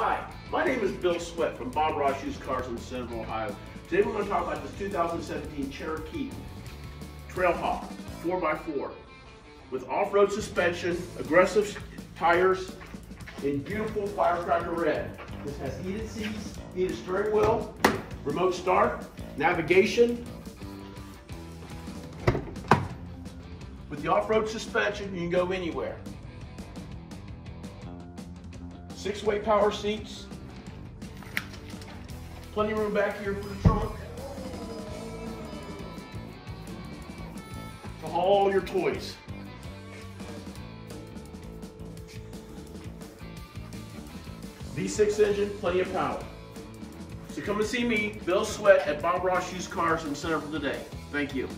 Hi, my name is Bill Sweatt from Bob Ross Used Cars in Central Ohio. Today we're going to talk about this 2017 Cherokee Trailhawk 4x4 with off-road suspension, aggressive tires, in beautiful firecracker red. This has heated seats, heated steering wheel, remote start, navigation. With the off-road suspension, you can go anywhere. Six-way power seats. Plenty of room back here for the trunk. To haul your toys. V6 engine, plenty of power. So come and see me, Bill Sweatt at Bob Ross Used Cars in Center for the Day. Thank you.